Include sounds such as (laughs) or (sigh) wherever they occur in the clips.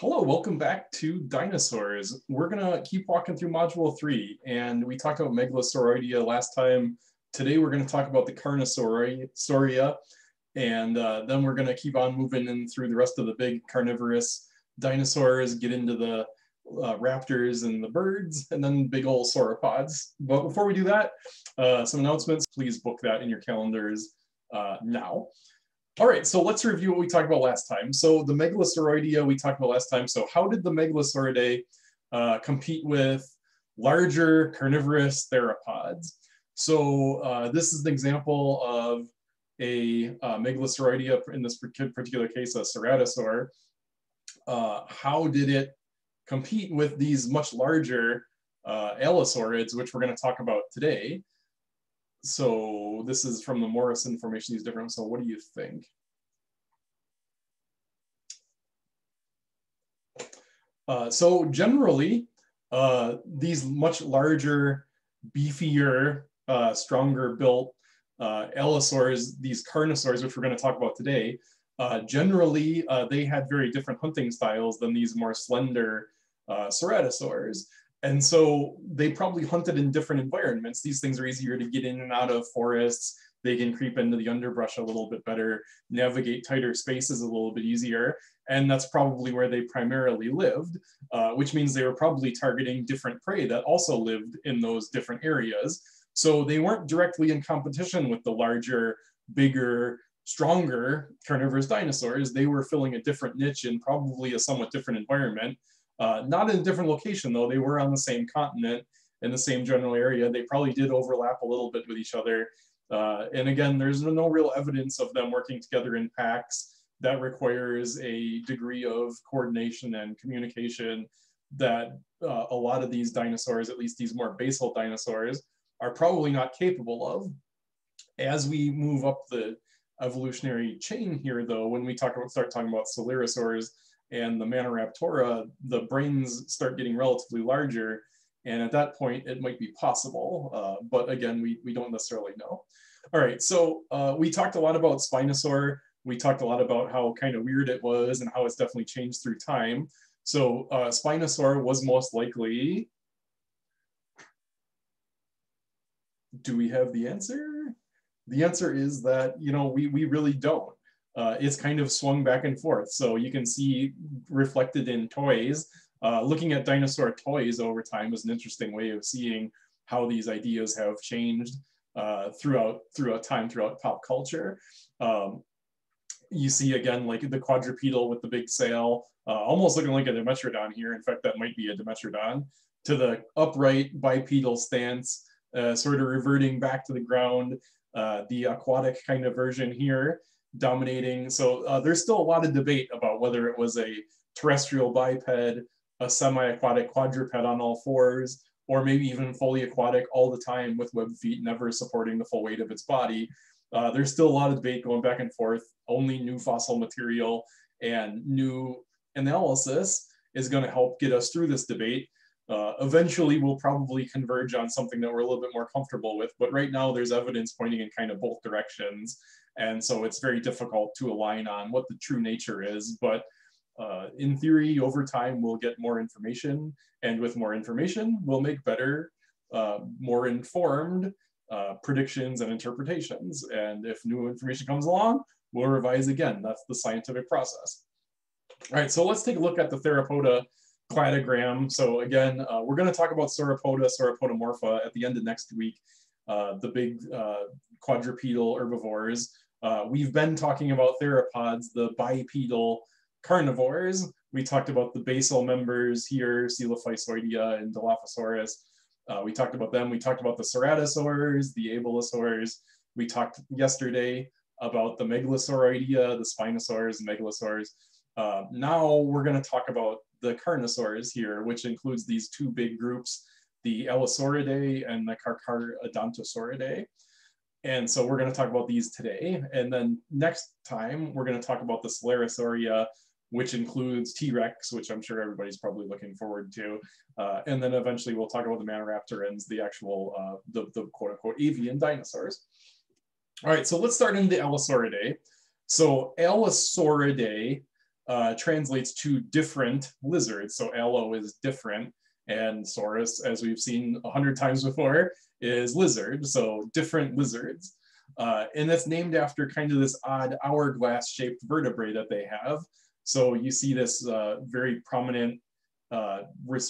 Hello, welcome back to Dinosaurs. We're gonna keep walking through Module 3, and we talked about Megalosauroidea last time. Today we're gonna talk about the Carnosauria, and uh, then we're gonna keep on moving in through the rest of the big carnivorous dinosaurs, get into the uh, raptors and the birds, and then big old sauropods. But before we do that, uh, some announcements. Please book that in your calendars uh, now. All right, so let's review what we talked about last time. So the Megalosauroidea we talked about last time. So how did the Megalosauridae uh, compete with larger carnivorous theropods? So uh, this is an example of a uh, in this particular case, a Ceratosaur. Uh, how did it compete with these much larger uh, allosaurids, which we're going to talk about today? So this is from the Morrison formation, these different, so what do you think? Uh, so generally, uh, these much larger, beefier, uh, stronger built uh, allosaurs, these carnosaurs, which we're going to talk about today, uh, generally uh, they had very different hunting styles than these more slender ceratosaurs. And so they probably hunted in different environments. These things are easier to get in and out of forests. They can creep into the underbrush a little bit better, navigate tighter spaces a little bit easier. And that's probably where they primarily lived, uh, which means they were probably targeting different prey that also lived in those different areas. So they weren't directly in competition with the larger, bigger, stronger carnivorous dinosaurs. They were filling a different niche in probably a somewhat different environment. Uh, not in a different location though, they were on the same continent in the same general area. They probably did overlap a little bit with each other. Uh, and again, there's no real evidence of them working together in packs. That requires a degree of coordination and communication that uh, a lot of these dinosaurs, at least these more basal dinosaurs, are probably not capable of. As we move up the evolutionary chain here, though, when we talk about start talking about Coelurosaurs, and the Maniraptora, the brains start getting relatively larger. And at that point, it might be possible. Uh, but again, we, we don't necessarily know. All right, so uh, we talked a lot about Spinosaur. We talked a lot about how kind of weird it was and how it's definitely changed through time. So uh, Spinosaur was most likely, do we have the answer? The answer is that, you know, we, we really don't uh, it's kind of swung back and forth. So you can see reflected in toys. Uh, looking at dinosaur toys over time is an interesting way of seeing how these ideas have changed uh, throughout throughout time, throughout pop culture. Um, you see again like the quadrupedal with the big sail, uh, almost looking like a Dimetrodon here. In fact, that might be a Dimetrodon. To the upright bipedal stance, uh, sort of reverting back to the ground. Uh, the aquatic kind of version here dominating. So uh, there's still a lot of debate about whether it was a terrestrial biped, a semi-aquatic quadruped on all fours, or maybe even fully aquatic all the time with webbed feet, never supporting the full weight of its body. Uh, there's still a lot of debate going back and forth. Only new fossil material and new analysis is going to help get us through this debate. Uh, eventually, we'll probably converge on something that we're a little bit more comfortable with. But right now, there's evidence pointing in kind of both directions. And so it's very difficult to align on what the true nature is. But uh, in theory, over time, we'll get more information. And with more information, we'll make better, uh, more informed uh, predictions and interpretations. And if new information comes along, we'll revise again. That's the scientific process. All right, so let's take a look at the theropoda cladogram. So again, uh, we're going to talk about sauropoda, sauropodomorpha at the end of next week, uh, the big uh, quadrupedal herbivores. Uh, we've been talking about theropods, the bipedal carnivores. We talked about the basal members here, Coelophysoidea and Dilophosaurus. Uh, we talked about them. We talked about the ceratosaurs, the abelisaurs. We talked yesterday about the megalosauroidea, the spinosaurs, megalosaurs. Uh, now we're going to talk about the carnosaurs here, which includes these two big groups, the Allosauridae and the Carcharodontosauridae. And so we're going to talk about these today. And then next time, we're going to talk about the Coelurosauria, which includes T-Rex, which I'm sure everybody's probably looking forward to. Uh, and then eventually we'll talk about the Maniraptorans, the actual, uh, the, the quote unquote avian dinosaurs. All right, so let's start in the Allosauridae. So Allosauridae uh, translates to different lizards. So allo is different, and saurus, as we've seen a hundred times before, is lizard. So different lizards. Uh, and that's named after kind of this odd hourglass shaped vertebrae that they have. So you see this uh, very prominent uh,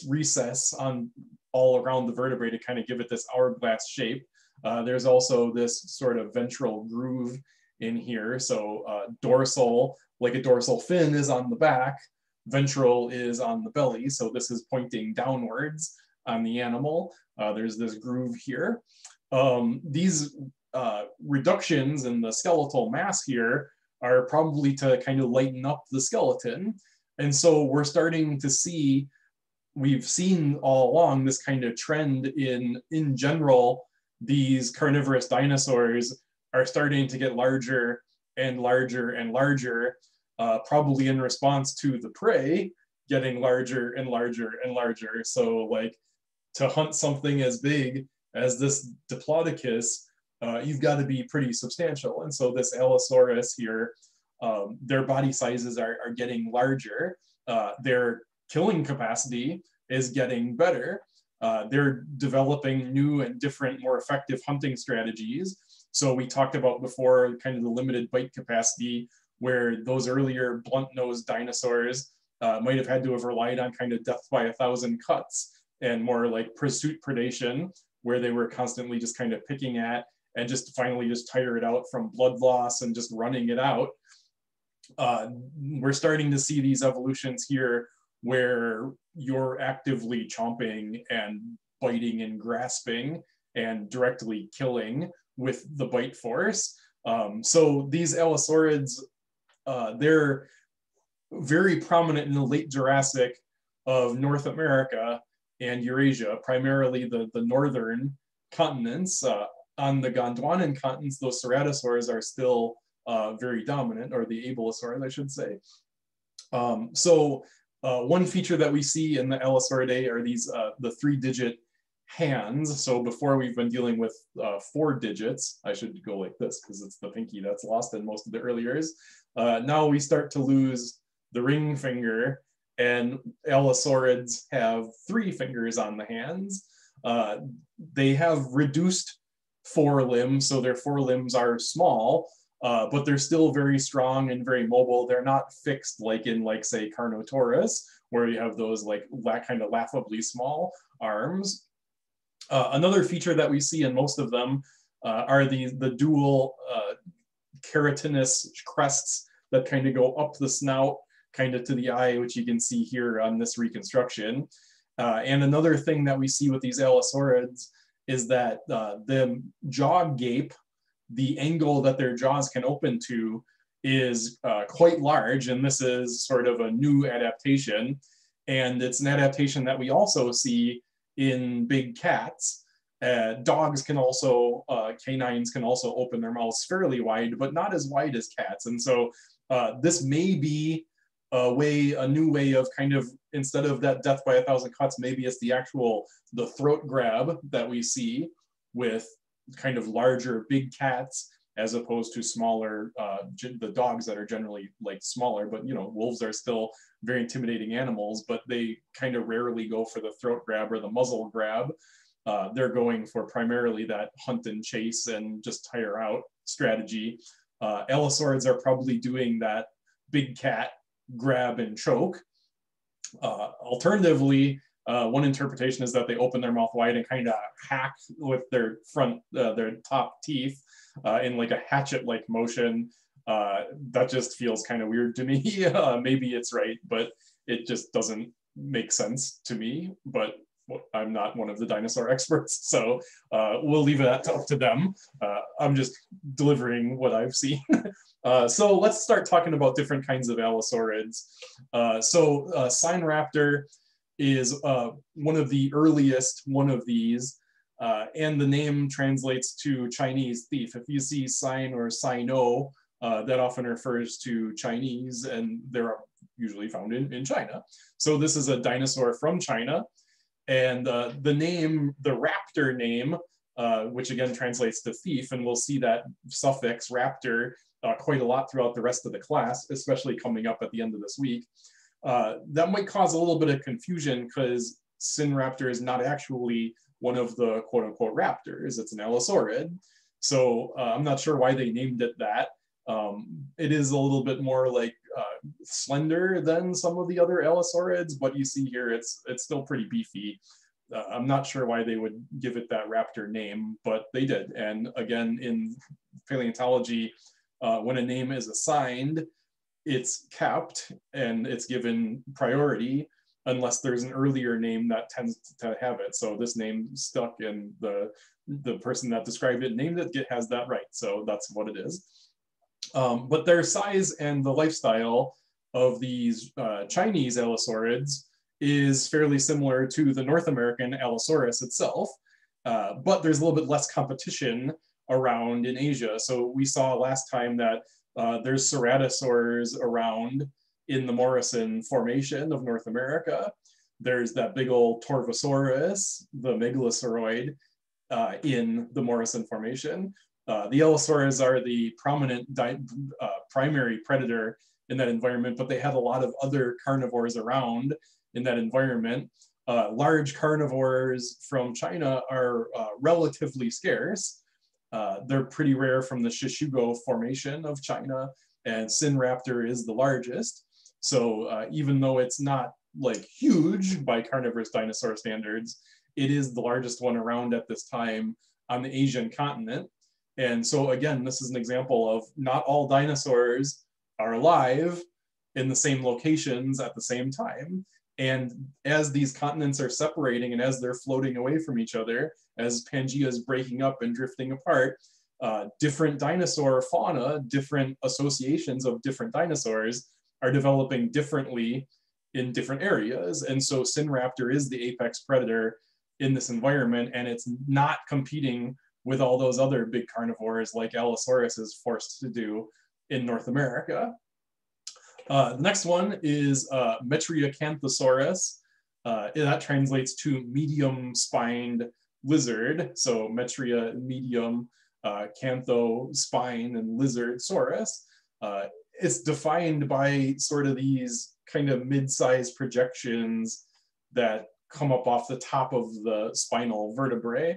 recess on all around the vertebrae to kind of give it this hourglass shape. Uh, there's also this sort of ventral groove in here. So uh, dorsal, like a dorsal fin is on the back, ventral is on the belly. So this is pointing downwards on the animal. Uh, there's this groove here. Um, these uh, reductions in the skeletal mass here are probably to kind of lighten up the skeleton. And so we're starting to see, we've seen all along this kind of trend in, in general, these carnivorous dinosaurs are starting to get larger and larger and larger, uh, probably in response to the prey getting larger and larger and larger. So like to hunt something as big as this Diplodocus, uh, you've got to be pretty substantial. And so this Allosaurus here, um, their body sizes are, are getting larger. Uh, their killing capacity is getting better. Uh, they're developing new and different, more effective hunting strategies. So we talked about before kind of the limited bite capacity where those earlier blunt-nosed dinosaurs uh, might have had to have relied on kind of death by a thousand cuts and more like pursuit predation where they were constantly just kind of picking at and just finally just tire it out from blood loss and just running it out. Uh, we're starting to see these evolutions here where you're actively chomping and biting and grasping and directly killing with the bite force. Um, so these allosaurids, uh, they're very prominent in the late Jurassic of North America and Eurasia, primarily the, the northern continents. Uh, on the Gondwanan continents, those ceratosaurs are still uh, very dominant, or the abelisaurs, I should say. Um, so uh, one feature that we see in the Allosauridae are these, uh, the three-digit hands. So before we've been dealing with uh, four digits, I should go like this because it's the pinky that's lost in most of the earliers. Uh, now we start to lose the ring finger and allosaurids have three fingers on the hands. Uh, they have reduced forelimbs, so their forelimbs are small, uh, but they're still very strong and very mobile. They're not fixed like in like say Carnotaurus, where you have those like that kind of laughably small arms. Uh, another feature that we see in most of them uh, are the, the dual uh, keratinous crests that kind of go up the snout kind of to the eye, which you can see here on this reconstruction. Uh, and another thing that we see with these allosaurids is that uh, the jaw gape, the angle that their jaws can open to is uh, quite large. And this is sort of a new adaptation. And it's an adaptation that we also see in big cats. Uh, dogs can also, uh, canines can also open their mouths fairly wide, but not as wide as cats. And so uh, this may be a way, a new way of kind of, instead of that death by a thousand cuts, maybe it's the actual, the throat grab that we see with kind of larger big cats as opposed to smaller, uh, the dogs that are generally like smaller, but you know, wolves are still very intimidating animals, but they kind of rarely go for the throat grab or the muzzle grab. Uh, they're going for primarily that hunt and chase and just tire out strategy. Uh, are probably doing that big cat grab and choke. Uh, alternatively, uh, one interpretation is that they open their mouth wide and kind of hack with their front, uh, their top teeth uh, in like a hatchet-like motion. Uh, that just feels kind of weird to me. (laughs) Uh, maybe it's right, but it just doesn't make sense to me. But I'm not one of the dinosaur (laughs) experts, so uh, we'll leave that up to them. Uh, I'm just delivering what I've seen. (laughs) uh, so let's start talking about different kinds of allosaurids. Uh, so uh, is uh, one of the earliest one of these, uh, and the name translates to Chinese thief. If you see sign or Sino, that often refers to Chinese, and they're usually found in, in China. So this is a dinosaur from China. And the name, the raptor name, uh, which again translates to thief, and we'll see that suffix raptor uh, quite a lot throughout the rest of the class, especially coming up at the end of this week. Uh, that might cause a little bit of confusion because Sinraptor is not actually one of the quote unquote raptors, it's an Allosaurid. So uh, I'm not sure why they named it that. Um, it is a little bit more like uh, slender than some of the other Allosaurids, but you see here it's it's still pretty beefy. Uh, I'm not sure why they would give it that raptor name, but they did. And again, in paleontology, uh, when a name is assigned, it's capped and it's given priority unless there's an earlier name that tends to have it. So this name stuck and the, the person that described it named it has that right. So that's what it is. Um, but their size and the lifestyle of these uh, Chinese allosaurids is fairly similar to the North American Allosaurus itself, uh, but there's a little bit less competition around in Asia. So we saw last time that uh, there's ceratosaurs around in the Morrison Formation of North America. There's that big old Torvosaurus, the megalosauroid, uh, in the Morrison Formation. Uh, the Allosaurus are the prominent uh, primary predator in that environment, but they have a lot of other carnivores around in that environment. Uh, large carnivores from China are uh, relatively scarce. Uh, they're pretty rare from the Shishugou Formation of China, and Sinraptor is the largest. So uh, even though it's not like huge by carnivorous dinosaur standards, it is the largest one around at this time on the Asian continent. And so again, this is an example of not all dinosaurs are alive in the same locations at the same time. And as these continents are separating and as they're floating away from each other, as Pangea is breaking up and drifting apart, uh, different dinosaur fauna, different associations of different dinosaurs are developing differently in different areas. And so Sinraptor is the apex predator in this environment, and it's not competing with all those other big carnivores like Allosaurus is forced to do in North America. Uh, the next one is uh, Metriacanthosaurus. Uh, that translates to medium-spined lizard. So Metria medium, uh, Cantho spine, and lizard saurus. Uh, it's defined by sort of these kind of mid-sized projections that come up off the top of the spinal vertebrae.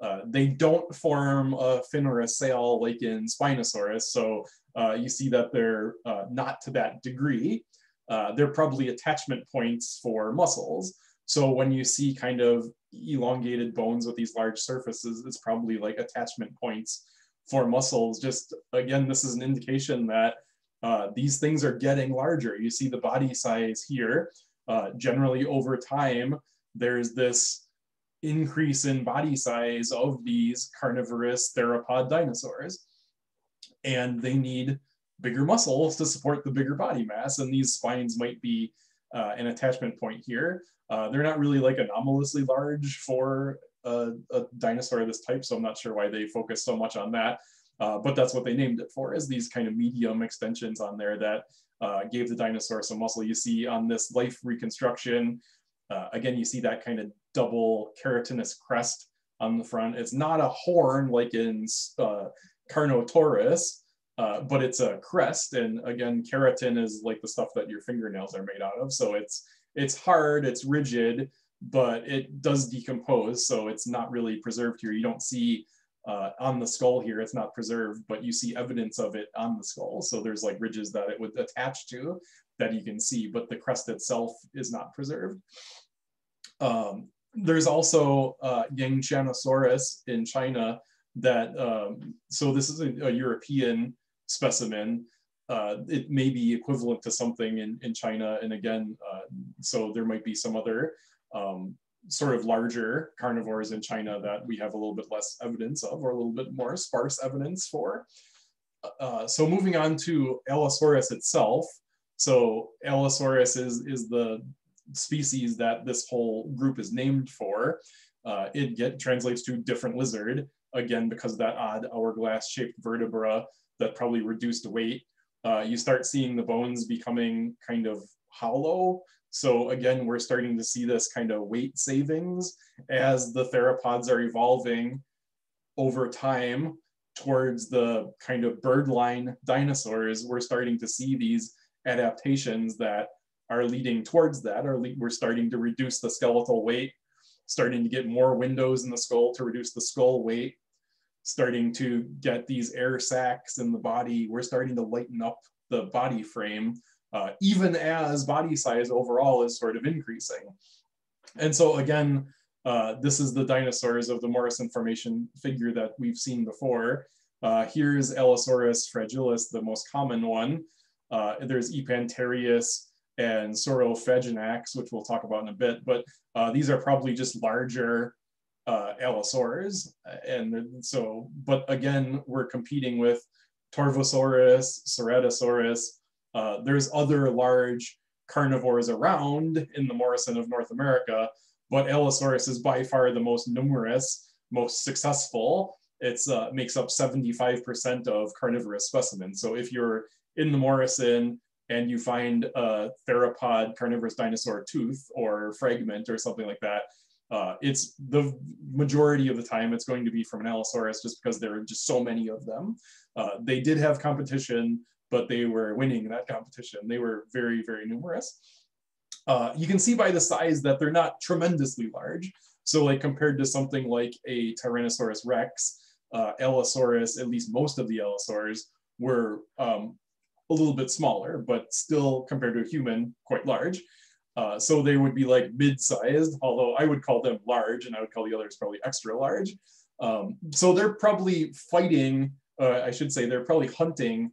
Uh, they don't form a fin or a sail like in Spinosaurus, so uh, you see that they're uh, not to that degree. Uh, they're probably attachment points for muscles. So when you see kind of elongated bones with these large surfaces, it's probably like attachment points for muscles. Just again, this is an indication that uh, these things are getting larger. You see the body size here. Uh, generally over time, there's this increase in body size of these carnivorous theropod dinosaurs. And they need bigger muscles to support the bigger body mass. And these spines might be uh, an attachment point here. Uh, they're not really like anomalously large for a, a, dinosaur of this type, so I'm not sure why they focus so much on that. Uh, but that's what they named it for, is these kind of medium extensions on there that uh, gave the dinosaur some muscle. You see on this life reconstruction, uh, again, you see that kind of double keratinous crest on the front. It's not a horn like in uh, Carnotaurus, uh, but it's a crest. And again, keratin is like the stuff that your fingernails are made out of. So it's it's hard, it's rigid, but it does decompose. So it's not really preserved here. You don't see uh, on the skull here, it's not preserved, but you see evidence of it on the skull. So there's like ridges that it would attach to that you can see, but the crest itself is not preserved. Um, there's also uh, Yangchuanosaurus in China that, um, so this is a, a European specimen. Uh, it may be equivalent to something in, in China. And again, uh, so there might be some other um, sort of larger carnivores in China that we have a little bit less evidence of or a little bit more sparse evidence for. Uh, so moving on to Allosaurus itself. So Allosaurus is, is the species that this whole group is named for. Uh, it get translates to different lizard, again, because that odd hourglass shaped vertebra that probably reduced weight. Uh, you start seeing the bones becoming kind of hollow. So again, we're starting to see this kind of weight savings as the theropods are evolving over time towards the kind of birdline dinosaurs, we're starting to see these adaptations that are leading towards that, or we're starting to reduce the skeletal weight, starting to get more windows in the skull to reduce the skull weight, starting to get these air sacs in the body. We're starting to lighten up the body frame, uh, even as body size overall is sort of increasing. And so again, uh, this is the dinosaurs of the Morrison Formation figure that we've seen before. Uh, here's Allosaurus fragilis, the most common one. Uh, there's Epanterias and Saurophaganax, which we'll talk about in a bit, but uh, these are probably just larger uh, allosaurs. And so, but again, we're competing with Torvosaurus, Ceratosaurus. Uh, there's other large carnivores around in the Morrison of North America, but Allosaurus is by far the most numerous, most successful. It uh, makes up 75% of carnivorous specimens. So if you're in the Morrison and you find a theropod carnivorous dinosaur tooth or fragment or something like that, uh, it's the majority of the time it's going to be from an Allosaurus just because there are just so many of them. Uh, they did have competition, but they were winning that competition. They were very, very numerous. Uh, you can see by the size that they're not tremendously large. So like compared to something like a Tyrannosaurus rex, uh, Allosaurus, at least most of the Allosaurs, were um, a little bit smaller, but still compared to a human, quite large. Uh, so they would be like mid-sized, although I would call them large and I would call the others probably extra large. Um, so they're probably fighting, uh, I should say, they're probably hunting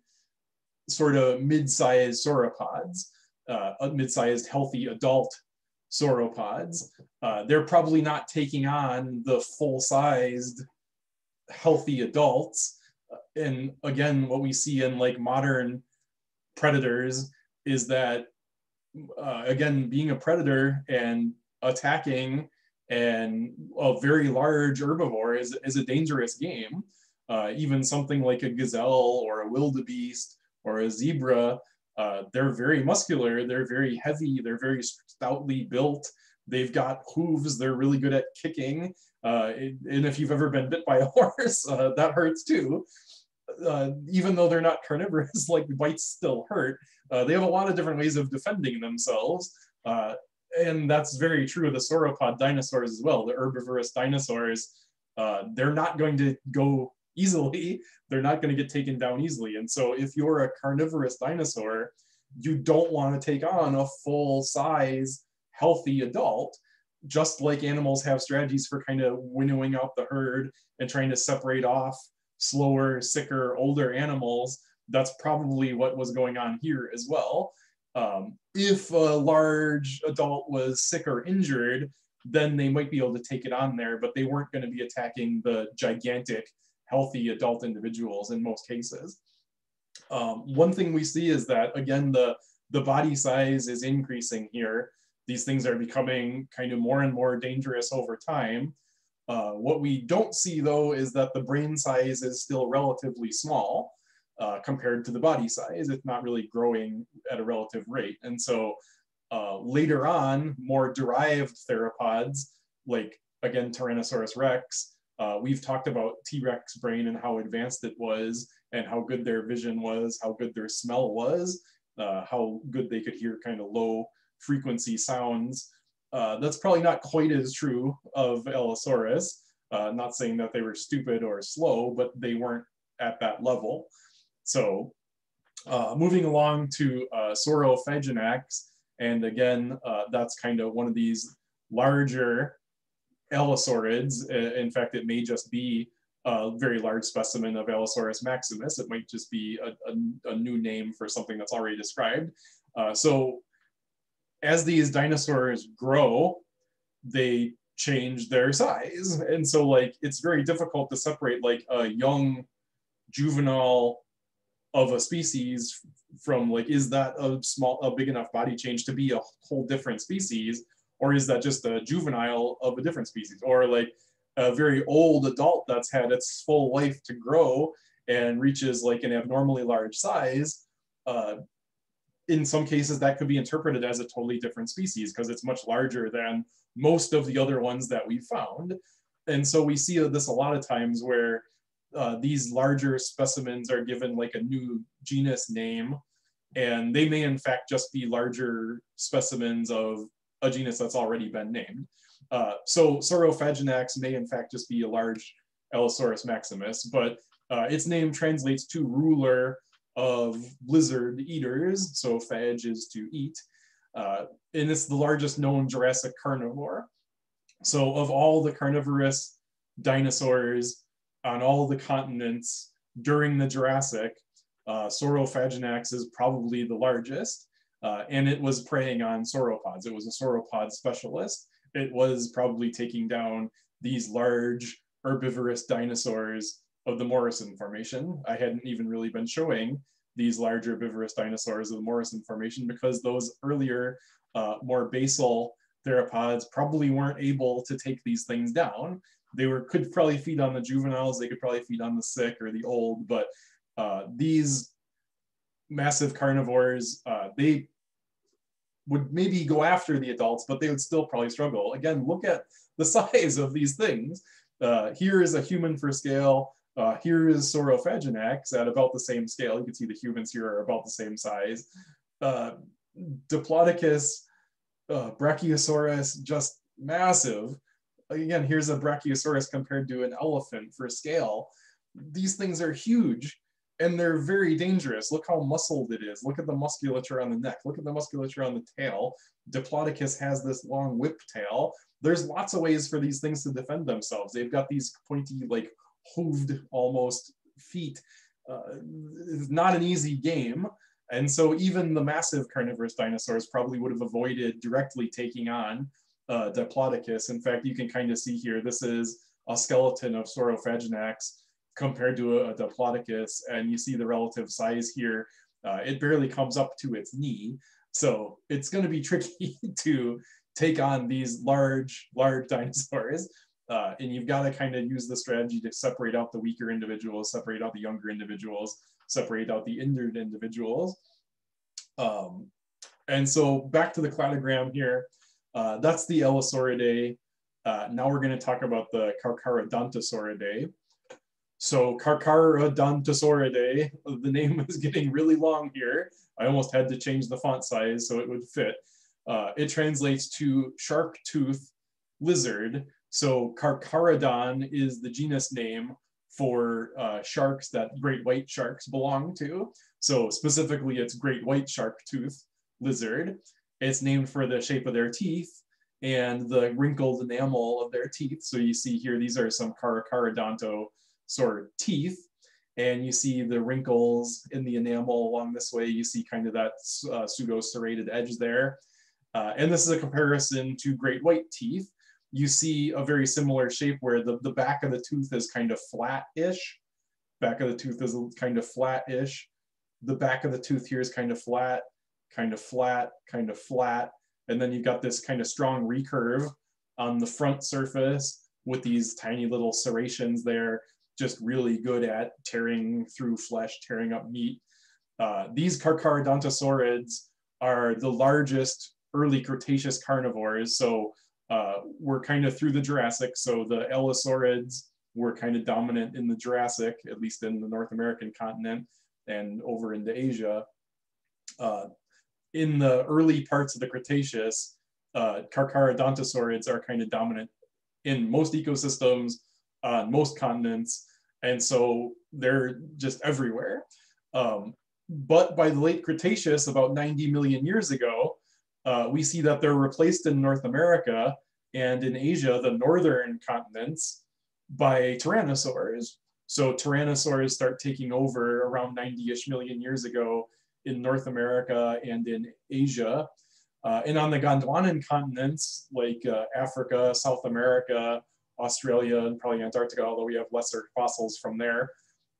sort of mid-sized sauropods, uh, mid-sized healthy adult sauropods. Uh, they're probably not taking on the full-sized healthy adults. And again, what we see in like modern predators is that uh, again being a predator and attacking and a very large herbivore is, is a dangerous game. Uh, even something like a gazelle or a wildebeest or a zebra uh, they're very muscular they're very heavy they're very stoutly built they've got hooves they're really good at kicking uh, and if you've ever been bit by a (laughs) horse uh, that hurts too uh, even though they're not carnivorous, (laughs) like bites still hurt. Uh, they have a lot of different ways of defending themselves. Uh, and that's very true of the sauropod dinosaurs as well. The herbivorous dinosaurs, uh, they're not going to go easily. (laughs) They're not going to get taken down easily. And so if you're a carnivorous dinosaur, you don't want to take on a full size, healthy adult just like animals have strategies for kind of winnowing out the herd and trying to separate off slower, sicker, older animals, that's probably what was going on here as well. Um, if a large adult was sick or injured, then they might be able to take it on there, but they weren't going to be attacking the gigantic, healthy adult individuals in most cases. Um, one thing we see is that, again, the, the body size is increasing here. These things are becoming kind of more and more dangerous over time. Uh, what we don't see though is that the brain size is still relatively small uh, compared to the body size. It's not really growing at a relative rate. And so uh, later on, more derived theropods, like again, Tyrannosaurus rex, uh, we've talked about T-Rex brain and how advanced it was and how good their vision was, how good their smell was, uh, how good they could hear kind of low frequency sounds. Uh, that's probably not quite as true of Allosaurus. Uh, not saying that they were stupid or slow, but they weren't at that level. So uh, moving along to uh, and again, uh, that's kind of one of these larger allosaurids. In fact, it may just be a very large specimen of Allosaurus maximus. It might just be a, a, a new name for something that's already described. Uh, so as these dinosaurs grow, they change their size. (laughs) And so like it's very difficult to separate like a young juvenile of a species from like is that a small a big enough body change to be a whole different species or is that just a juvenile of a different species or like a very old adult that's had its full life to grow and reaches like an abnormally large size uh, in some cases that could be interpreted as a totally different species because it's much larger than most of the other ones that we found. And so we see this a lot of times where uh, these larger specimens are given like a new genus name, and they may in fact just be larger specimens of a genus that's already been named. Uh, so Saurophaganax may in fact just be a large Allosaurus maximus, but uh, its name translates to ruler of lizard eaters, so phage is to eat. Uh, and it's the largest known Jurassic carnivore. So of all the carnivorous dinosaurs on all the continents during the Jurassic, uh, Saurophaganax is probably the largest. Uh, and it was preying on sauropods. It was a sauropod specialist. It was probably taking down these large herbivorous dinosaurs of the Morrison Formation. I hadn't even really been showing these large herbivorous dinosaurs of the Morrison Formation because those earlier, uh, more basal theropods probably weren't able to take these things down. They were could probably feed on the juveniles, they could probably feed on the sick or the old, but uh, these massive carnivores, uh, they would maybe go after the adults, but they would still probably struggle. Again, look at the (laughs) size of these things. Uh, here is a human for scale. Uh, here is Saurophaganax at about the same scale. You can see the humans here are about the same size. Uh, Diplodocus, uh, Brachiosaurus, just massive. Again, here's a Brachiosaurus compared to an elephant for scale. These things are huge and they're very dangerous. Look how muscled it is. Look at the musculature on the neck. Look at the musculature on the tail. Diplodocus has this long whip tail. There's lots of ways for these things to defend themselves. They've got these pointy, like hooved almost feet. Uh, it's not an easy game. And so even the massive carnivorous dinosaurs probably would have avoided directly taking on uh, Diplodocus. In fact, you can kind of see here, this is a skeleton of Saurophaganax compared to a, a Diplodocus, and you see the relative size here. Uh, it barely comes up to its knee. So it's going to be (laughs) tricky to take on these large, large (laughs) dinosaurs. Uh, and you've got to kind of use the strategy to separate out the weaker individuals, separate out the younger individuals, separate out the injured individuals. Um, and so back to the cladogram here, uh, that's the Allosauridae. Uh, now we're going to talk about the Carcharodontosauridae. So Carcharodontosauridae, the name (laughs) is getting really long here. I almost had to change the font size so it would fit. Uh, it translates to shark tooth lizard. So Carcharodon is the genus name for uh, sharks that great white sharks belong to. So specifically it's great white shark tooth lizard. It's named for the shape of their teeth and the wrinkled enamel of their teeth. So you see here, these are some Carcharodonto sort of teeth. And you see the wrinkles in the enamel along this way. You see kind of that uh, pseudo serrated edge there. Uh, and this is a comparison to great white teeth. You see a very similar shape where the, the back of the tooth is kind of flat-ish. Back of the tooth is kind of flat-ish. The back of the tooth here is kind of flat, kind of flat, kind of flat. And then you've got this kind of strong recurve on the front surface with these tiny little serrations there just really good at tearing through flesh, tearing up meat. Uh, these Carcharodontosaurids are the largest early Cretaceous carnivores. So uh, we're kind of through the Jurassic. So the Allosaurids were kind of dominant in the Jurassic, at least in the North American continent and over into Asia. Uh, in the early parts of the Cretaceous, uh, Carcharodontosaurids are kind of dominant in most ecosystems, on most continents. And so they're just everywhere. Um, but by the late Cretaceous, about 90 million years ago, uh, we see that they're replaced in North America and in Asia, the northern continents, by tyrannosaurs. So tyrannosaurs start taking over around 90-ish million years ago in North America and in Asia. Uh, and on the Gondwanan continents, like uh, Africa, South America, Australia and probably Antarctica, although we have lesser fossils from there.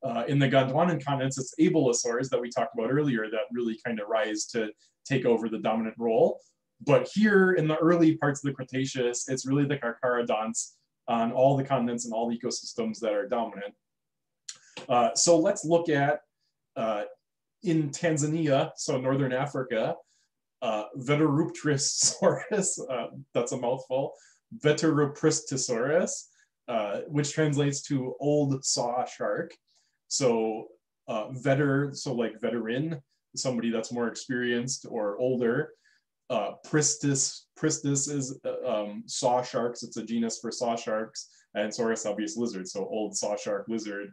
Uh, in the Gondwanan continents, it's abelisaurs that we talked about earlier that really kind of rise to take over the dominant role. But here in the early parts of the Cretaceous, it's really the Carcharodonts on all the continents and all the ecosystems that are dominant. Uh, so let's look at uh, in Tanzania, so Northern Africa, uh, (laughs) uh, that's a mouthful, Veterupristisaurus. uh, which translates to old saw shark. So uh, so like veteran, somebody that's more experienced or older. Uh, Pristis, Pristis is uh, um, saw sharks. It's a genus for saw sharks, and Saurus albius lizard, so old saw shark lizard.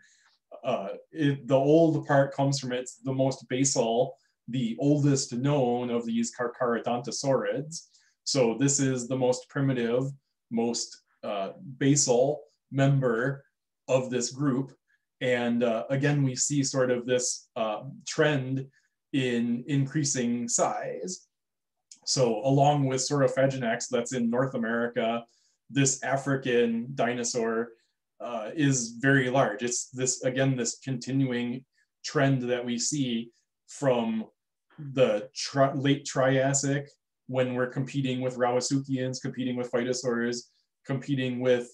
Uh, it, the old part comes from it's the most basal, the oldest known of these Carcharodontosaurids. So this is the most primitive, most uh, basal member of this group. And uh, again, we see sort of this uh, trend in increasing size. So along with Saurophaganax that's in North America, this African dinosaur uh, is very large. It's this, again, this continuing trend that we see from the tri late Triassic when we're competing with Rauisuchians, competing with Phytosaurs, competing with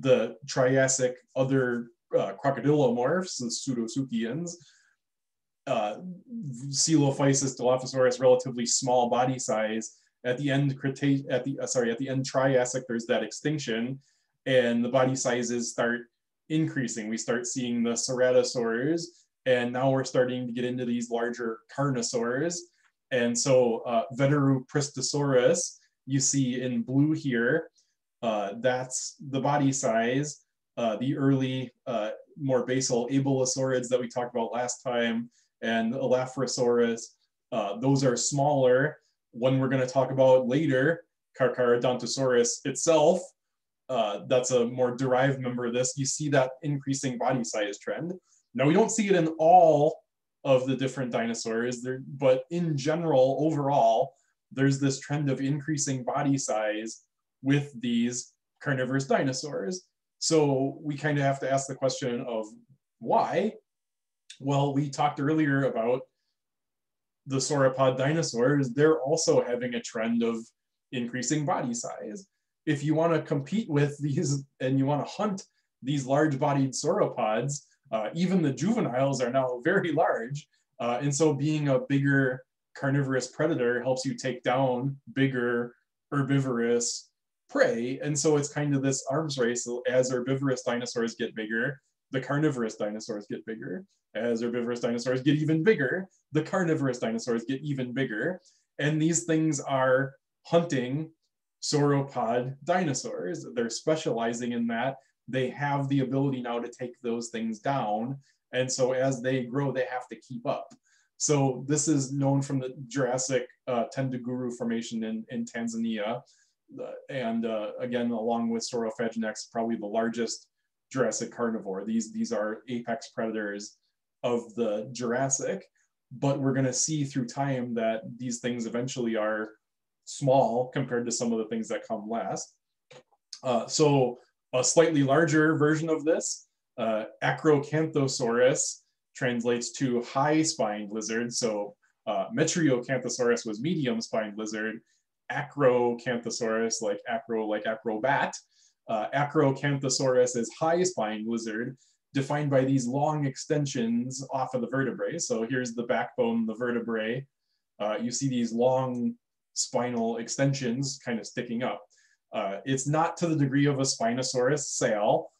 the Triassic other uh, crocodylomorphs, and Pseudosuchians, uh, Coelophysis, Dilophosaurus, relatively small body size. At the end Cretaceous, at the uh, sorry, at the end Triassic, there's that extinction, and the body sizes start increasing. We start seeing the ceratosaurs, and now we're starting to get into these larger carnosaurs. And so uh, Veterupristisaurus, you see in blue here, uh, that's the body size. Uh, the early, uh, more basal abelisaurids that we talked about last time, and Elaphrosaurus, uh, those are smaller. One we're going to talk about later, Carcharodontosaurus itself, uh, that's a more derived member of this, you see that increasing body size trend. Now we don't see it in all of the different dinosaurs, there, but in general, overall, there's this trend of increasing body size with these carnivorous dinosaurs. So we kind of have to ask the question of why. Well, we talked earlier about the sauropod dinosaurs. They're also having a trend of increasing body size if you want to compete with these (laughs) and you want to hunt these large-bodied sauropods, uh, even the juveniles are now very large. Uh, and so being a bigger carnivorous predator helps you take down bigger herbivorous prey. And so it's kind of this arms race. As herbivorous dinosaurs get bigger, the carnivorous dinosaurs get bigger. As herbivorous dinosaurs get even bigger, the carnivorous dinosaurs get even bigger. And these things are hunting sauropod dinosaurs. They're specializing in that. They have the ability now to take those things down. And so as they grow, they have to keep up. So this is known from the Jurassic uh, Tendaguru Formation in, in Tanzania. And uh, again, along with Saurophaganax, probably the largest Jurassic carnivore. These, these are apex predators of the Jurassic, but we're gonna see through time that these things eventually are small compared to some of the things that come last. Uh, so a slightly larger version of this, uh, Acrocanthosaurus translates to high-spined lizard. So uh, Metriacanthosaurus was medium-spined lizard. Acrocanthosaurus, like acro, like acrobat. Uh, Acrocanthosaurus is high-spined lizard, defined by these long extensions off of the vertebrae. So here's the backbone, the vertebrae. Uh, you see these long spinal extensions kind of sticking up. Uh, it's not to the degree of a Spinosaurus sail,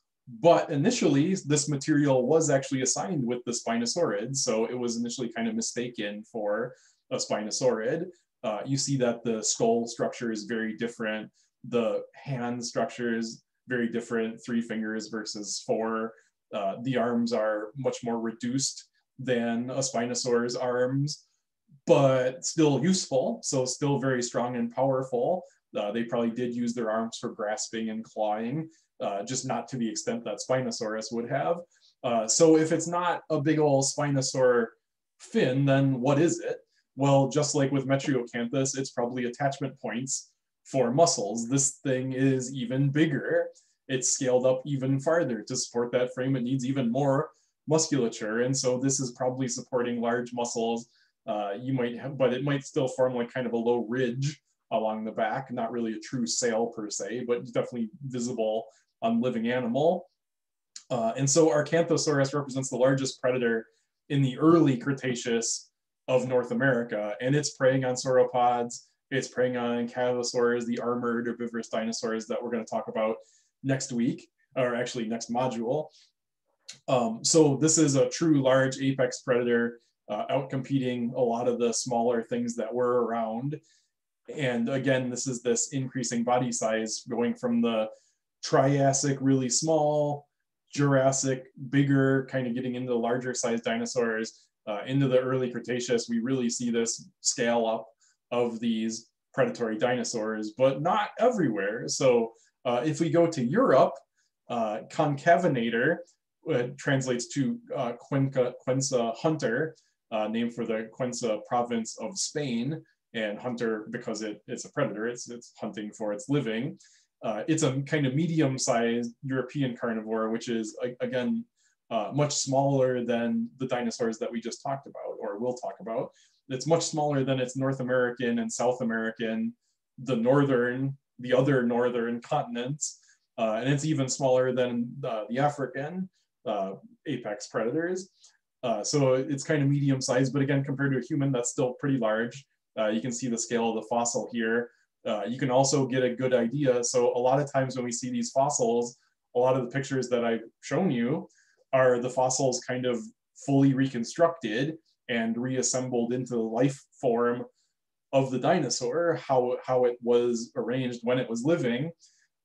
but initially this material was actually assigned with the Spinosaurid, so it was initially kind of mistaken for a Spinosaurid. Uh, you see that the skull structure is very different. The hand structure is very different, three fingers versus four. Uh, the arms are much more reduced than a Spinosaur's arms but still useful. So still very strong and powerful. Uh, they probably did use their arms for grasping and clawing, uh, just not to the extent that Spinosaurus would have. Uh, so if it's not a big old Spinosaur fin, then what is it? Well, just like with Metriocanthus, it's probably attachment points for muscles. This thing is even bigger. It's scaled up even farther to support that frame. It needs even more musculature. And so this is probably supporting large muscles uh, you might have, but it might still form like kind of a low ridge along the back, not really a true sail per se, but definitely visible on living animal. Uh, and so Acanthosaurus represents the largest predator in the early Cretaceous of North America, and it's preying on sauropods, it's preying on ankylosaurs, the armored herbivorous dinosaurs that we're going to talk about next week. or actually next module. Um, so this is a true large apex predator uh, outcompeting a lot of the smaller things that were around. And again, this is this increasing body size going from the Triassic really small, Jurassic bigger, kind of getting into larger sized dinosaurs, uh, into the early Cretaceous, we really see this scale up of these predatory dinosaurs, but not everywhere. So uh, if we go to Europe, uh, Concavenator uh, translates to uh, Cuenca, Cuenca hunter, uh, named for the Cuenca province of Spain, and hunter because it, it's a predator, it's, it's hunting for its living. Uh, it's a kind of medium-sized European carnivore, which is, again, uh, much smaller than the dinosaurs that we just talked about or will talk about. It's much smaller than its North American and South American, the northern, the other northern continents, uh, and it's even smaller than uh, the African uh, apex predators. Uh, so it's kind of medium sized, but again, compared to a human, that's still pretty large. Uh, you can see the scale of the fossil here. you can also get a good idea. So a lot of times when we see these fossils, a lot of the pictures that I've shown you, are the fossils kind of fully reconstructed and reassembled into the life form of the dinosaur, how, how it was arranged when it was living.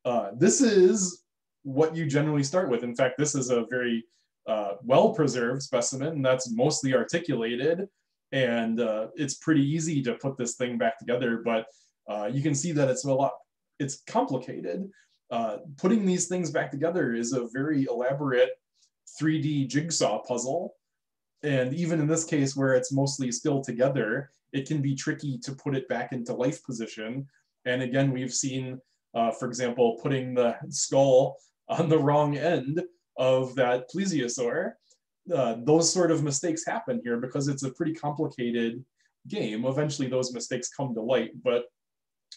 Uh, this is what you generally start with. In fact, this is a very uh, well-preserved specimen that's mostly articulated and uh, it's pretty easy to put this thing back together, but uh, you can see that it's a lot, it's complicated. Uh, putting these things back together is a very elaborate 3D jigsaw puzzle. And even in this case where it's mostly still together, it can be tricky to put it back into life position. And again, we've seen, uh, for example, putting the skull on the wrong end of that plesiosaur. Uh, those sort of mistakes happen here because it's a pretty complicated game. Eventually those mistakes come to light. But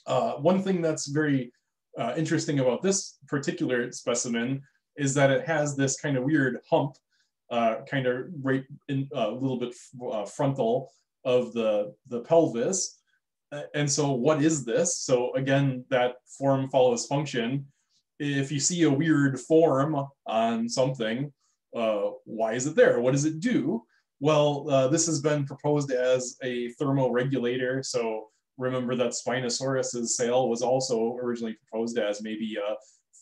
uh, one thing that's very uh, interesting about this particular specimen is that it has this kind of weird hump, uh, kind of right in uh, a little bit uh, frontal of the, the pelvis. And so what is this? So again, that form follows function. If you see a weird form on something, uh, why is it there? What does it do? Well, uh, this has been proposed as a thermoregulator. So remember that Spinosaurus's sail was also originally proposed as maybe a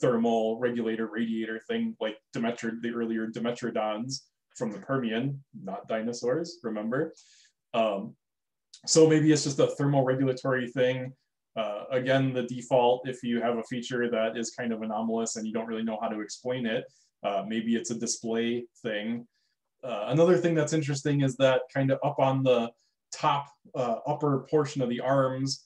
thermal regulator radiator thing like Dimetri- the earlier Dimetrodons from the Permian, not dinosaurs, remember? Um, so maybe it's just a thermal regulatory thing. Uh, again, the default, if you have a feature that is kind of anomalous and you don't really know how to explain it, uh, maybe it's a display thing. Uh, another thing that's interesting is that kind of up on the top uh, upper portion of the arms,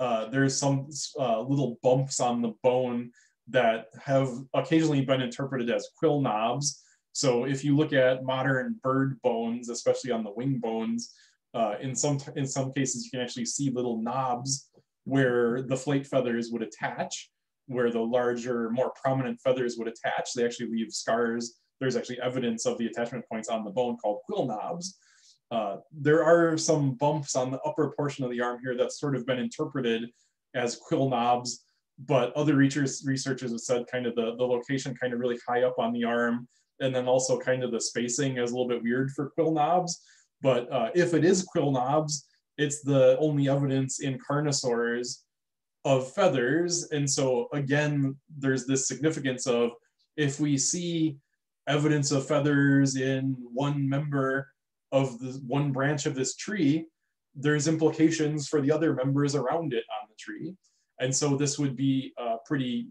uh, there's some uh, little bumps on the bone that have occasionally been interpreted as quill knobs. So if you look at modern bird bones, especially on the wing bones, uh, in some in some cases you can actually see little knobs where the flight feathers would attach, where the larger, more prominent feathers would attach. They actually leave scars. There's actually evidence of the attachment points on the bone called quill knobs. Uh, there are some bumps on the upper portion of the arm here that's sort of been interpreted as quill knobs but other researchers have said kind of the, the location kind of really high up on the arm, and then also kind of the spacing is a little bit weird for quill knobs. But uh, if it is quill knobs, it's the only evidence in carnosaurs of feathers. And so again, there's this significance of if we see evidence of feathers in one member of the one branch of this tree, there's implications for the other members around it on the tree. And so this would be uh, pretty,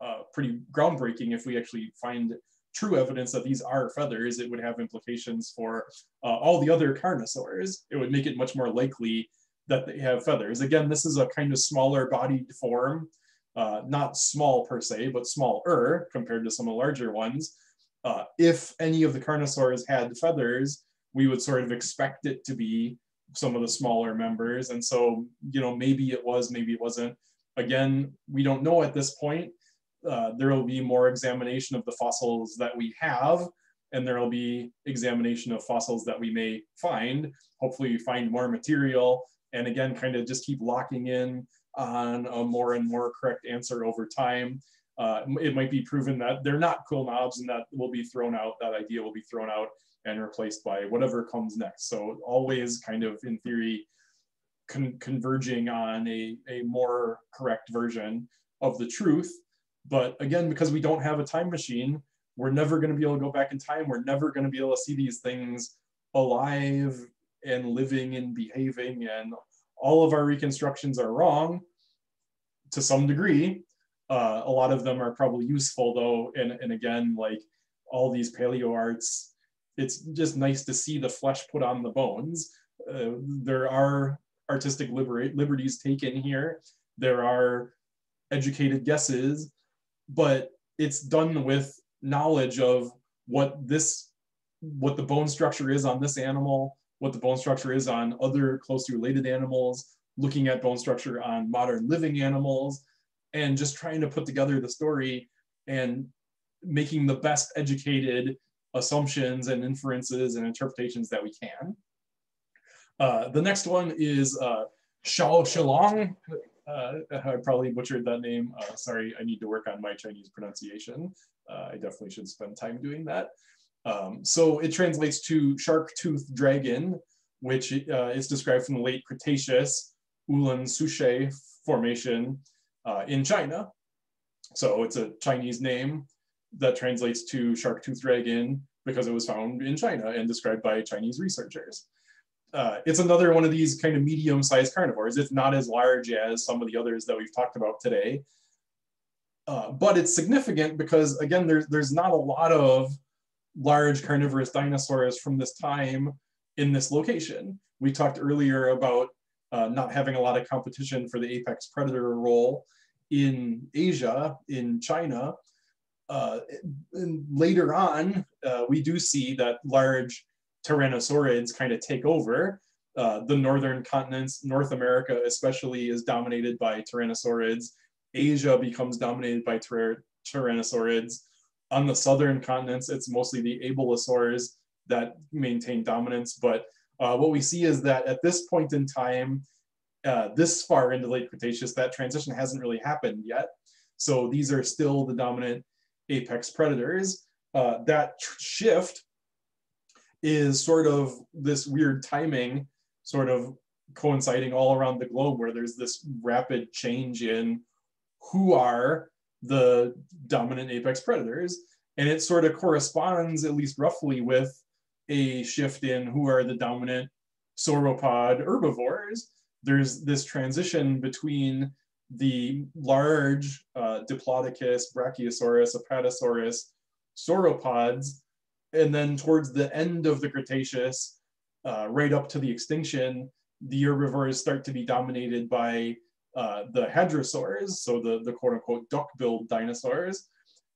uh, pretty groundbreaking if we actually find true evidence that these are feathers. It would have implications for uh, all the other carnosaurs. It would make it much more likely that they have feathers. Again, this is a kind of smaller bodied form, uh, not small per se, but smaller compared to some of the larger ones. Uh, if any of the carnosaurs had feathers, we would sort of expect it to be some of the smaller members. And so, you know, maybe it was, maybe it wasn't. Again, we don't know at this point. Uh, there will be more examination of the fossils that we have, and there will be examination of fossils that we may find. Hopefully, find more material, and again, kind of just keep locking in on a more and more correct answer over time. uh, it might be proven that they're not quill knobs and that will be thrown out, that idea will be thrown out and replaced by whatever comes next. So always kind of in theory, con converging on a, a more correct version of the truth. But again, because we don't have a time machine, we're never going to be able to go back in time. We're never going to be able to see these things alive and living and behaving. And all of our reconstructions are wrong to some degree. Uh, a lot of them are probably useful though. And, and again, like all these paleo arts, it's just nice to see the flesh put on the bones. Uh, there are artistic liber liberties taken here. There are educated guesses, but it's done with knowledge of what this, what the bone structure is on this animal, what the bone structure is on other closely related animals, looking at bone structure on modern living animals, and just trying to put together the story and making the best educated assumptions and inferences and interpretations that we can. Uh, the next one is uh, Shaochilong. Uh, I probably butchered that name. Uh, sorry, I need to work on my Chinese pronunciation. Uh, I definitely should spend time doing that. Um, so it translates to shark-toothed dragon, which uh, is described from the late Cretaceous Ulansuhai formation uh, in China. So it's a Chinese name that translates to shark tooth dragon because it was found in China and described by Chinese researchers uh, it's another one of these kind of medium-sized carnivores. It's not as large as some of the others that we've talked about today. Uh, but it's significant because, again, there's, there's not a lot of large carnivorous dinosaurs from this time in this location. We talked earlier about uh, not having a lot of competition for the apex predator role in Asia, in China. Uh, later on, uh, we do see that large tyrannosaurids kind of take over. Uh, the northern continents, North America especially, is dominated by tyrannosaurids. Asia becomes dominated by tyr tyrannosaurids. On the southern continents, it's mostly the abelisaurs that maintain dominance. But uh, what we see is that at this point in time, uh, this far into late Cretaceous, that transition hasn't really happened yet. So these are still the dominant apex predators. Uh, that shift is sort of this weird timing sort of coinciding all around the globe where there's this rapid change in who are the dominant apex predators and it sort of corresponds at least roughly with a shift in who are the dominant sauropod herbivores there's this transition between the large uh, diplodocus brachiosaurus apatosaurus sauropods and then towards the end of the Cretaceous, uh, right up to the extinction, the herbivores start to be dominated by uh, the hadrosaurs, so the, the quote unquote duck-billed dinosaurs.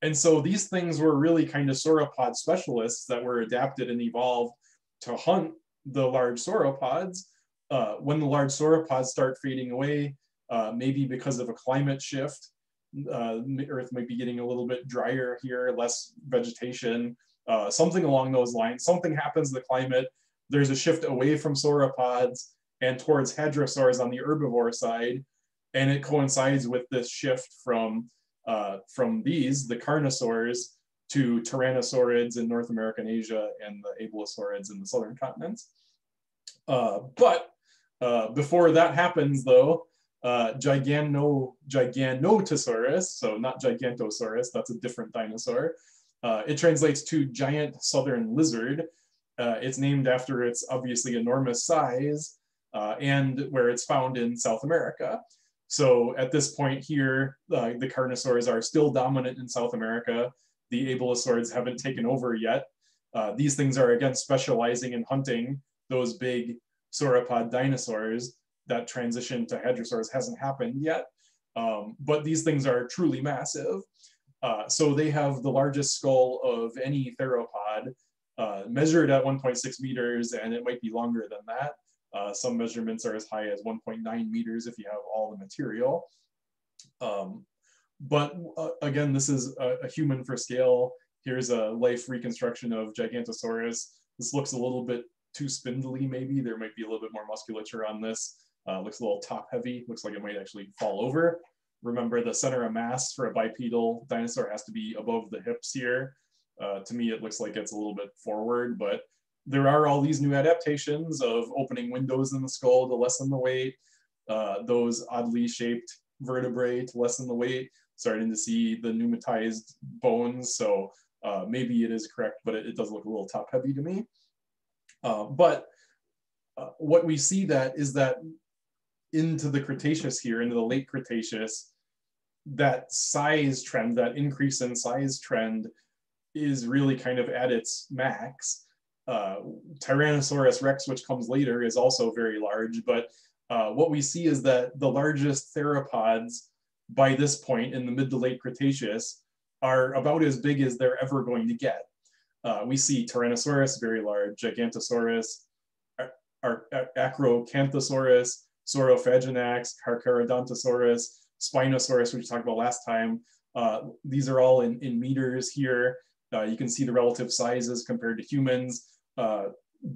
And so these things were really kind of sauropod specialists that were adapted and evolved to hunt the large sauropods. Uh, when the large sauropods start fading away, uh, maybe because of a climate shift, uh, Earth might be getting a little bit drier here, less vegetation, uh, something along those lines. Something happens to the climate. There's a shift away from sauropods and towards hadrosaurs on the herbivore side. And it coincides with this shift from, uh, from these, the carnosaurs, to tyrannosaurids in North America and Asia and the abelisaurids in the southern continents. Uh, but uh, before that happens though, uh, Gigano, Giganotosaurus, so not Gigantosaurus, that's a different dinosaur, uh, it translates to giant southern lizard. Uh, it's named after its obviously enormous size uh, and where it's found in South America. So at this point here, uh, the carnosaurs are still dominant in South America. The abelisaurs haven't taken over yet. These things are again specializing in hunting those big sauropod dinosaurs. That transition to hadrosaurs hasn't happened yet. Um, but these things are truly massive. Uh, so they have the largest skull of any theropod, uh, measured at 1.6 meters, and it might be longer than that. Uh, some measurements are as high as 1.9 meters if you have all the material. Um, but uh, again, this is a, a, human for scale. Here's a life reconstruction of Gigantosaurus. This looks a little bit too spindly, maybe. There might be a little bit more musculature on this. Uh, looks a little top heavy. Looks like it might actually fall over Remember the center of mass for a bipedal dinosaur has to be above the hips here. Uh, to me, it looks like it's a little bit forward, but there are all these new adaptations of opening windows in the skull to lessen the weight, uh, those oddly shaped vertebrae to lessen the weight, starting to see the pneumatized bones. So uh, maybe it is correct, but it, it, does look a little top heavy to me. Uh, but uh, what we see that is that into the Cretaceous here, into the late Cretaceous, that size trend, that increase in size trend is really kind of at its max. Uh, Tyrannosaurus rex, which comes later, is also very large, but uh, what we see is that the largest theropods by this point in the mid to late Cretaceous are about as big as they're ever going to get. Uh, we see Tyrannosaurus, very large, Gigantosaurus, Ar Acrocanthosaurus, Saurophaganax, Carcharodontosaurus, Spinosaurus, which we talked about last time. Uh, these are all in, in meters here. Uh, you can see the relative sizes compared to humans. Uh,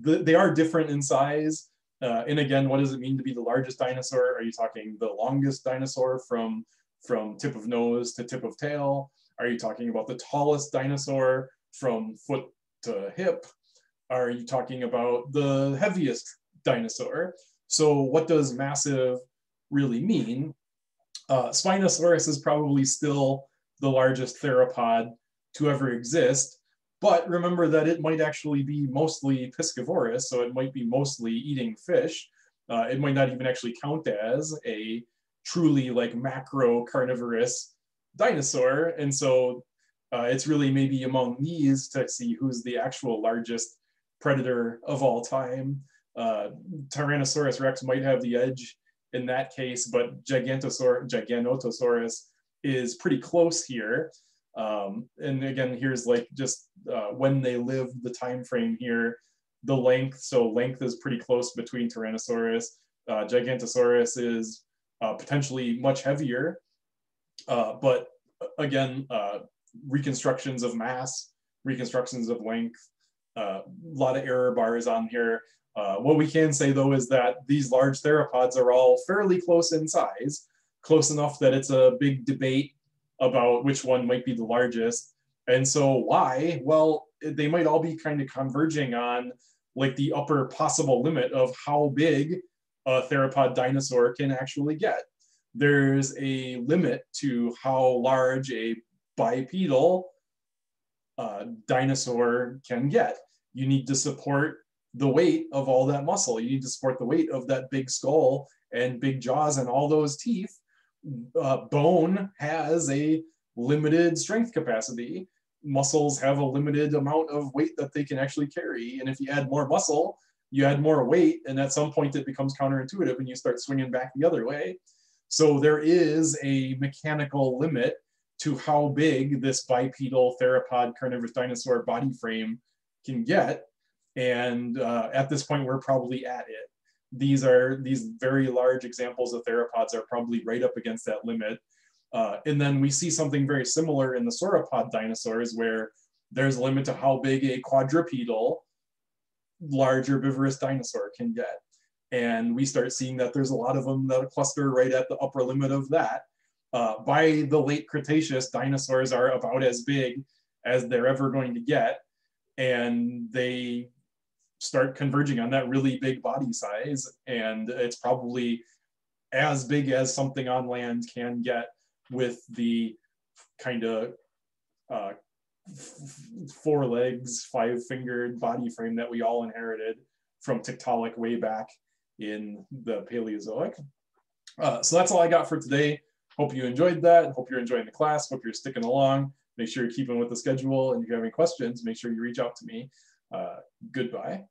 the, they are different in size. Uh, and again, what does it mean to be the largest dinosaur? Are you talking the longest dinosaur from, from tip of nose to tip of tail? Are you talking about the tallest dinosaur from foot to hip? Are you talking about the heaviest dinosaur? So what does massive really mean? Uh, Spinosaurus is probably still the largest theropod to ever exist, but remember that it might actually be mostly piscivorous, so it might be mostly eating fish. Uh, it might not even actually count as a truly like macro carnivorous dinosaur. And so uh, it's really maybe among these to see who's the actual largest predator of all time. Uh, Tyrannosaurus rex might have the edge in that case, but Gigantosaur is pretty close here. Um, and again, here's like just uh, when they lived, the time frame here, the length. So length is pretty close between Tyrannosaurus. Uh, Gigantosaurus is uh, potentially much heavier, uh, but uh, again, uh, reconstructions of mass, reconstructions of length, a lot of error bars on here. What we can say though is that these large theropods are all fairly close in size, close enough that it's a big debate about which one might be the largest. And so why? Well, they might all be kind of converging on like the upper possible limit of how big a theropod dinosaur can actually get. There's a limit to how large a bipedal uh, dinosaur can get. You need to support the weight of all that muscle. You need to support the weight of that big skull and big jaws and all those teeth uh, bone has a limited strength capacity. Muscles have a limited amount of weight that they can actually carry. And if you add more muscle, you add more weight, and at some point it becomes counterintuitive and you start swinging back the other way. So there is a mechanical limit to how big this bipedal theropod carnivorous dinosaur body frame can get. And uh, at this point, we're probably at it these are these very large examples of theropods are probably right up against that limit. Uh, and then we see something very similar in the sauropod dinosaurs where there's a limit to how big a quadrupedal large herbivorous dinosaur can get. And we start seeing that there's a lot of them that cluster right at the upper limit of that. Uh, by the late Cretaceous, dinosaurs are about as big as they're ever going to get. And they start converging on that really big body size. And it's probably as big as something on land can get with the kind of uh, four legs, five fingered body frame that we all inherited from Tiktaalik way back in the Paleozoic. Uh, so that's all I got for today. Hope you enjoyed that. Hope you're enjoying the class. Hope you're sticking along. Make sure you're keeping with the schedule. And if you have any questions, make sure you reach out to me. Uh, goodbye.